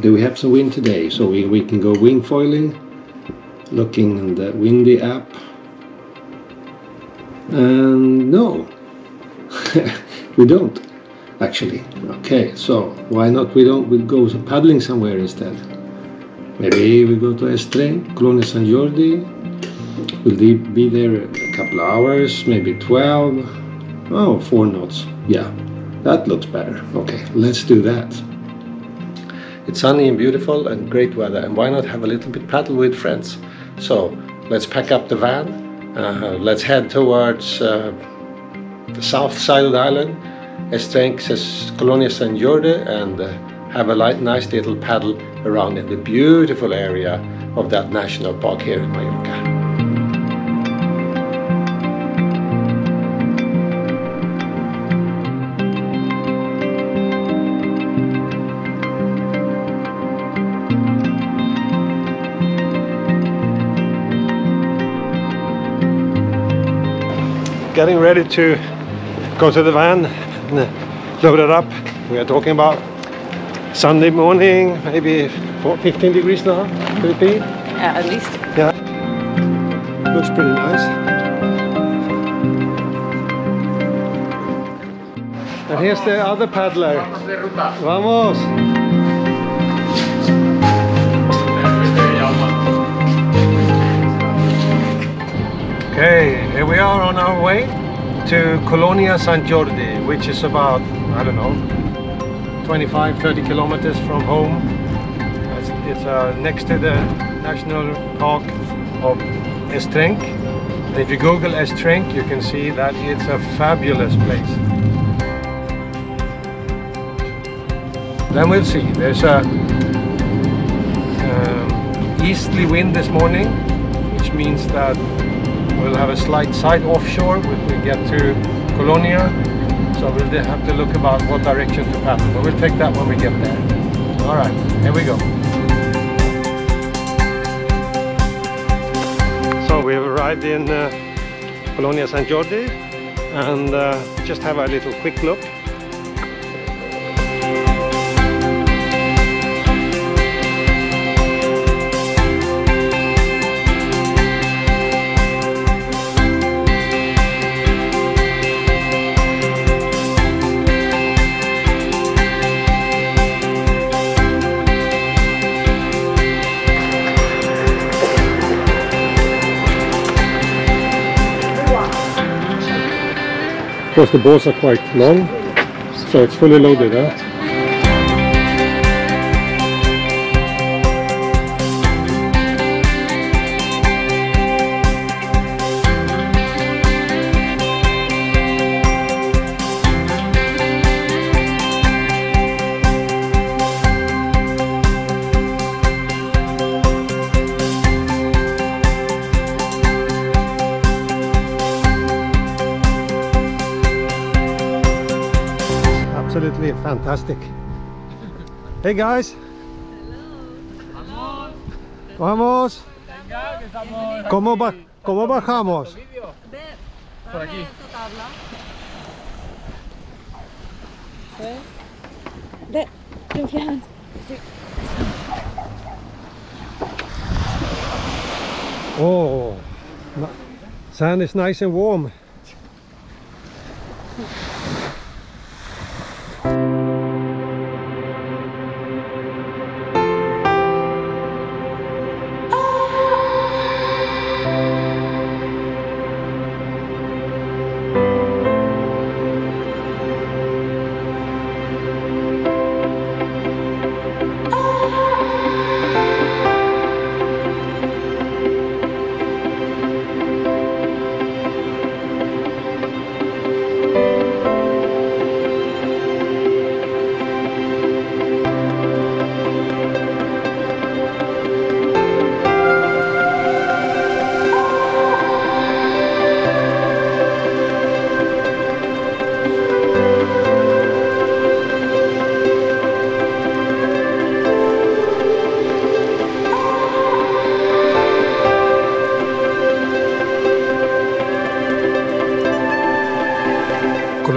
Do we have some wind today? So we, we can go wing foiling, looking in the windy app. And no, we don't actually. Okay, so why not we don't we go paddling somewhere instead? Maybe we go to Es Trenc, Colonia Sant Jordi. We'll be there a couple hours, maybe 12. Oh, four knots. Yeah, that looks better. Okay, let's do that. It's sunny and beautiful and great weather, and why not have a little bit paddle with friends? So let's pack up the van. Uh, let's head towards uh, the south side of the island, Es Trenc, Colonia Sant Jordi, and uh, have a light, nice little paddle around in the beautiful area of that national park here in Mallorca. Getting ready to go to the van and load it up. We are talking about Sunday morning, maybe 15 degrees now, could it be? Yeah, at least. Yeah. Looks pretty nice. And here's the other paddler. Vamos! On our way to Colonia Sant Jordi, which is about, I don't know, 25 30 kilometers from home. It's, it's uh, next to the national park of Es Trenc. If you google Es Trenc you can see that it's a fabulous place. Then we'll see. There's a um, easterly wind this morning which means that we'll have a slight side offshore when we get to Colonia so we'll have to look about what direction to paddle, but we'll take that when we get there. All right, here we go. So we have arrived in uh, Colonia Sant Jordi and uh, just have a little quick look Of course the balls are quite long, so it's fully loaded. Huh? Fantastic. Hey guys. Hello. Vamos. ¿Cómo, ba ¿Cómo bajamos? Por aquí. Ve, confianza. Oh, sand is nice and warm.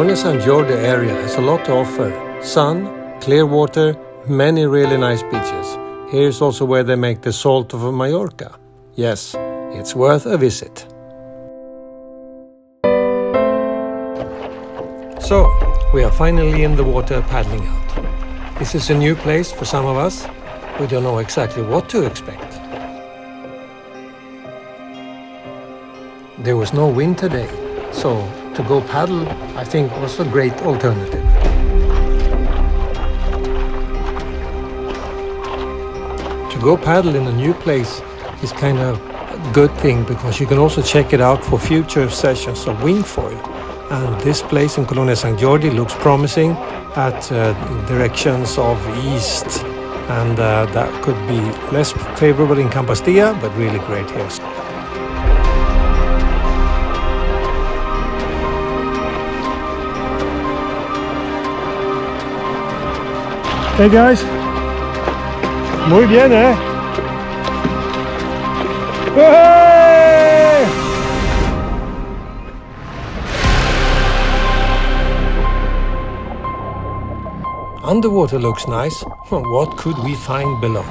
Colonia Sant Jordi area has a lot to offer. Sun, clear water, many really nice beaches. Here's also where they make the salt of Mallorca. Yes, it's worth a visit. So, we are finally in the water paddling out. This is a new place for some of us. We don't know exactly what to expect. There was no wind today, so to go paddle, I think, was a great alternative. To go paddle in a new place is kind of a good thing because you can also check it out for future sessions of wingfoil. And this place in Colonia Sant Jordi looks promising at uh, directions of east and uh, that could be less favorable in Can Pastilla but really great here. Hey guys. Muy bien, eh? Underwater looks nice. What could we find below?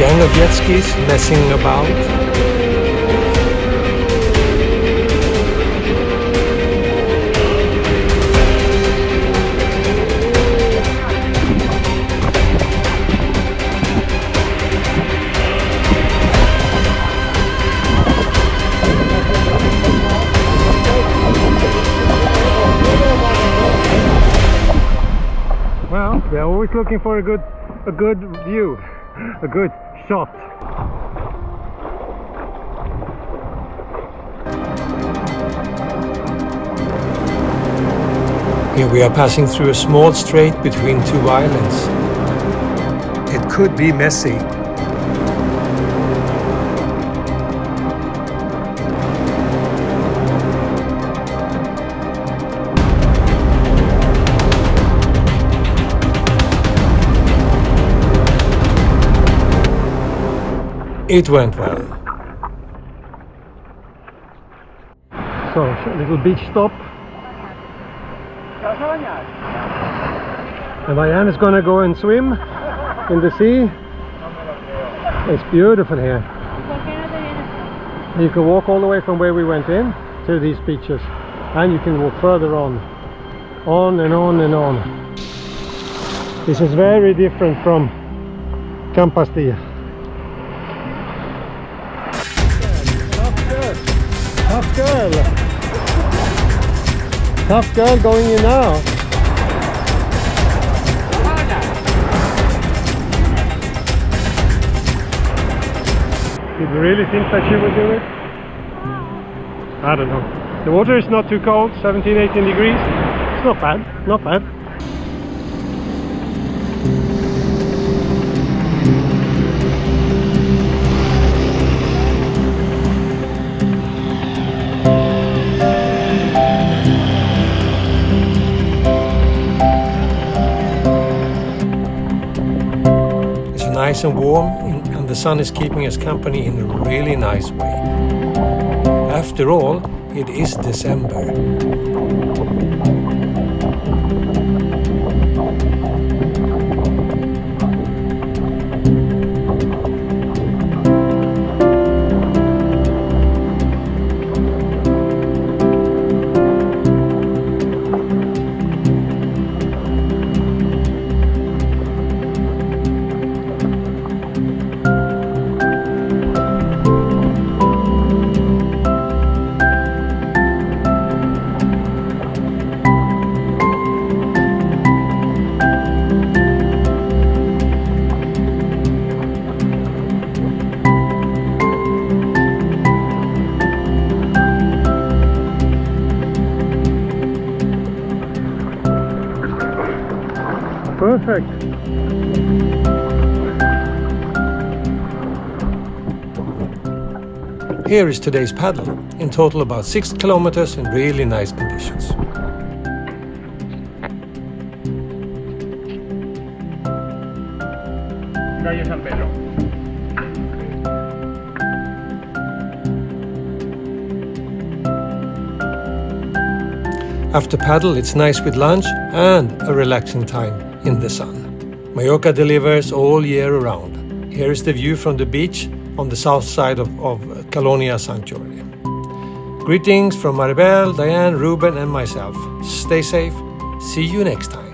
Gang of jet skis messing about. Well, we're always looking for a good a good view, a good shot. Here we are passing through a small strait between two islands. It could be messy. It went well. So, a little beach stop. And Diane is gonna go and swim in the sea. It's beautiful here. You can walk all the way from where we went in to these beaches and you can walk further on. On and on and on. This is very different from Can Pastilla. Tough girl. Tough girl going in now. Did you really think that she would do it? I don't know. The water is not too cold, 17, 18 degrees. It's not bad, not bad. Nice and warm and the sun is keeping us company in a really nice way. After all, it is December. Perfect. Here is today's paddle. In total about 6 kilometers in really nice conditions. Calle San Pedro. After paddle, it's nice with lunch and a relaxing time in the sun. Mallorca delivers all year around. Here is the view from the beach on the south side of, of Colonia Sant Jordi. Greetings from Maribel, Diane, Ruben, and myself. Stay safe. See you next time.